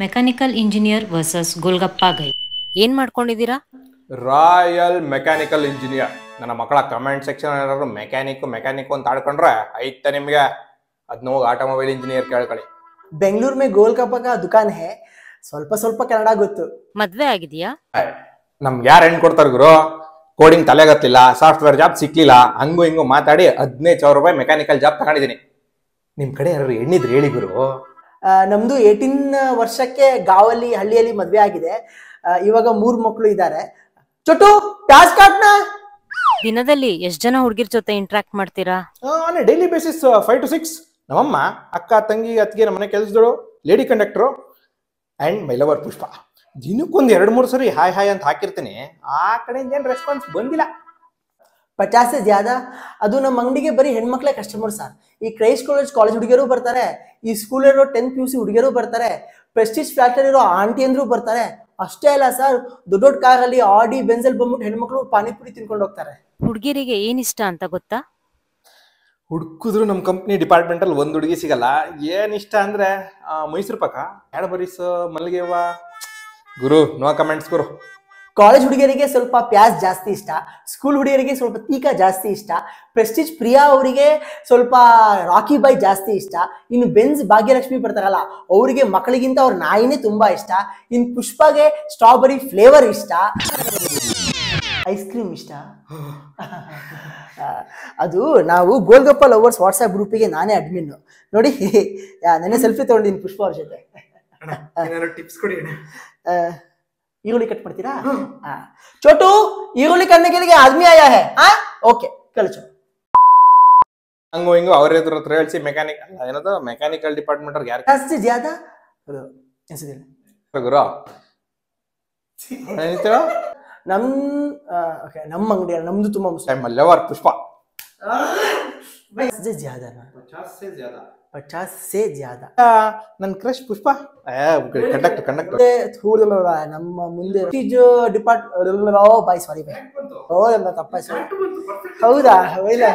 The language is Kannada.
Mechanical engineer versus golgappa guy. ಏನ್ ಮಾಡ್ಕೊಂಡಿದ್ದೀರಾ? Royal mechanical engineer. ನನ್ನ ಮಕ್ಕಳ ಕಮೆಂಟ್ ಸೆಕ್ಷನ್ ಏನಾದ್ರು ಮೆಕ್ಯಾನಿಕ್ ಮೆಕ್ಯಾನಿಕ್ ಅಂತ ಆಡ್ಕೊಂಡ್ರೆ ಐತ ನಿಮ್ಗೆ. ಅದ್ ಹೋಗಿ ಆಟೋಮೊಬೈಲ್ ಇಂಜಿನಿಯರ್ ಕೇಳ್ಕೊಳ್ಳಿ. ಬೆಂಗಳೂರ್ ಮೇ ಗೋಲ್ಗಪ್ಪ ದುಕಾನ್ ಹೇ. ಸ್ವಲ್ಪ ಸ್ವಲ್ಪ ಕನ್ನಡ ಗೊತ್ತು. ಮದ್ವೆ ಆಗಿದೆಯಾ? ನಮ್ಗೆ ಯಾರು ಹೆಣ್ಣು ಕೊಡ್ತಾರ ಗುರು? ಕೋಡಿಂಗ್ ತಲೆಗತ್ತಿಲ್ಲ ಸಾಫ್ಟ್ವೇರ್ ಜಾಬ್ ಸಿಕ್ಲಿಲ್ಲ. ಹಂಗು ಹಿಂಗು ಮಾತಾಡಿ ಹದಿನೈದು ಸಾವಿರ ರೂಪಾಯಿ ಮೆಕ್ಯಾನಿಕಲ್ ಜಾಬ್ ತಗೊಂಡಿದ್ದೀನಿ. ನಿಮ್ ಕಡೆ ಯಾರು ಹೆಣ್ಣಿದ್ರು ಹೇಳಿ ಗುರು. ನಮ್ದು ಏಯ್ಟೀನ್ ವರ್ಷಕ್ಕೆ ಗಾವಲ್ಲಿ ಹಳ್ಳಿಯಲ್ಲಿ ಮದ್ವೆ ಆಗಿದೆ. ಇವಾಗ ಮೂರ್ ಮಕ್ಕಳು ಇದ್ದಾರೆ. ಚೊಟು ಟಾಸ್ ಕಾಟ್ನ ದಿನದಲ್ಲಿ ಎಷ್ಟ್ ಜನ ಹುಡುಗಿರ್ ಜೊತೆ ಇಂಟ್ರಾಕ್ಟ್ ಮಾಡ್ತೀರಾ? On daily basis five to six ನಮ್ಮಮ್ಮ ಅಕ್ಕ ತಂಗಿ ಅತ್ತಿಗೆ ನಮ್ಮನೆ ಕೆಲಸದಳು lady conductor and my lover Pushpa. ದಿನಕ್ಕೊಂದು ಎರಡು ಮೂರು ಸರಿ ಹಾಯ್ ಹಾಯ್ ಅಂತ ಹಾಕಿರ್ತೀನಿ. ಆ ಕಡೆಯಿಂದ ಏನು ರೆಸ್ಪಾನ್ಸ್ ಬಂದಿಲ್ಲ. ಪಚಾಸೆ ಜ್ಯಾದ. ಅದು ನಮ್ಮ ಅಂಗಡಿಗೆ ಬರೀ ಹೆಣ್ಮಕ್ಳೇ ಕಸ್ಟಮರ್ ಸರ್. ಈ ಕ್ರೈಸ್ಟ್ ಕಾಲೇಜ್ ಕಾಲೇಜ್ ಹುಡುಗಿಯರು ಬರ್ತಾರೆ. ಈ ಸ್ಕೂಲಿರೋ ಟೆಂತ್ ಪಿ ಯು ಸಿ ಹುಡುಗಿಯರು ಬರ್ತಾರೆ. ಪ್ರೆಸ್ಟೀಜ್ ಫ್ಯಾಕ್ಟರಿ ಇರೋ ಆಂಟಿ ಅಂದ್ರು ಬರ್ತಾರೆ. ಅಷ್ಟೇ ಅಲ್ಲ ಸರ್ ದೊಡ್ಡ ದೊಡ್ಡ ಕಾರಲ್ಲಿ ಆಡಿ ಬೆಂಜಲ್ ಬಂದ್ಬಿಟ್ಟು ಹೆಣ್ಮಕ್ಳು ಪಾನಿಪುರಿ ತಿನ್ಕೊಂಡು ಹೋಗ್ತಾರೆ. ಹುಡುಗಿಯರಿಗೆ ಏನ್ ಇಷ್ಟ ಅಂತ ಗೊತ್ತಾ? ಹುಡುಕಿದ್ರು ನಮ್ಮ ಕಂಪ್ನಿ ಡಿಪಾರ್ಟ್ಮೆಂಟಲ್ಲಿ ಒಂದು ಹುಡುಗಿ ಸಿಗಲ್ಲ. ಏನು ಇಷ್ಟ ಅಂದರೆ ಮೈಸೂರು ಪಾಕ. ಬರೀಸ್ ಮಲ್ಲಿಗೆ ಹೂವ ಗುರು ನೋ ಕಮೆಂಟ್ಸ್ ಗುರು. ಕಾಲೇಜ್ ಹುಡುಗಿಯರಿಗೆ ಸ್ವಲ್ಪ ಪ್ಯಾಸ್ ಜಾಸ್ತಿ ಇಷ್ಟ ಸ್ಕೂಲ್ ಹುಡುಗಿಯರಿಗೆ ಸ್ವಲ್ಪ ತೀಕ ಜಾಸ್ತಿ ಇಷ್ಟ ಪ್ರೆಸ್ಟೀಜ್ ಪ್ರಿಯಾ ಅವರಿಗೆ ಸ್ವಲ್ಪ ರಾಕಿ ಬಾಯ್ ಜಾಸ್ತಿ ಇಷ್ಟ ಇನ್ನು ಬೆನ್ಸ್ ಭಾಗ್ಯಲಕ್ಷ್ಮಿ ಬರ್ತಾರಲ್ಲ ಅವರಿಗೆ ಮಕ್ಕಳಿಗಿಂತ ಅವ್ರ ನಾಯಿನೇ ತುಂಬಾ ಇಷ್ಟ ಇನ್ನು ಪುಷ್ಪಗೆ ಸ್ಟ್ರಾಬೆರಿ ಫ್ಲೇವರ್ ಇಷ್ಟ. ಐಸ್ ಕ್ರೀಮ್ ಇಷ್ಟ. ಅದು ನಾವು ಗೋಲ್ಗಪ್ಪ ಲವರ್ಸ್ ವಾಟ್ಸಪ್ ಗ್ರೂಪಿಗೆ ನಾನೇ ಅಡ್ಮಿನ್ ನೋಡಿ ನೆನ್ನೆ ಸೆಲ್ಫಿ ತಗೊಂಡಿದ್ದೀನಿ ಪುಷ್ಪ ಅವ್ರ ಜೊತೆ. ಟಿಪ್ಸ್ ಕೊಡಿ ಈರುಳ್ಳಿ ಕಟ್ ಮಾಡ್ತೀರಾ? ಚೋಟು ಈರುಳ್ಳಿ ಕಣ್ಣಗಿಲಿಗೆ ಆದ್ಮಿ ಆಯಾ ಹೇ? ಆ? ಓಕೆ ಕಳಿಸು ಹಂಗೋ ಹಿಂಗೋ ಅವ್ರ ಎದುರ ಹತ್ರ ಹೇಳ್ಸಿ ಮೆಕ್ಯಾನಿಕ್ ಏನದ? ಮೆಕ್ಯಾನಿಕಲ್ ಡಿಪಾರ್ಟ್ಮೆಂಟ್ ಅವ್ರಿಗೆ ಯಾರು ಜಾಸ್ತಿ ಜಾದ ಅನ್ಸಿದಿಲ್ಲ ಗುರು. ಏನಿತ್ತು? ನಮ್ ಓಕೆ ನಮ್ಮ ಅಂಗಡಿ ನಮ್ದು ತುಂಬಾ ಮಲ್ಯವಾರ್ ಪುಷ್ಪ. ಪುಷ್ಪ से ज्यादा ना पचास से ज्यादा ನನ್ ಕ್ರಶ್ ಪುಷ್ಪ ಕಂಡಕ್ಟರ್ ಕಂಡಕ್ಟರ್ ಮತ್ತೆ ಥೂಳ ನಮ್ಮ ಮುಂದೆ ಡಿಪಾರ್ಟ್ ಬಾಯ್ ಸಾರಿ ಬಾಯ್ ಓ ನಮ್ಮ ತಪ್ಪ sorry. ಹೌದಾ ಇಲ್ಲ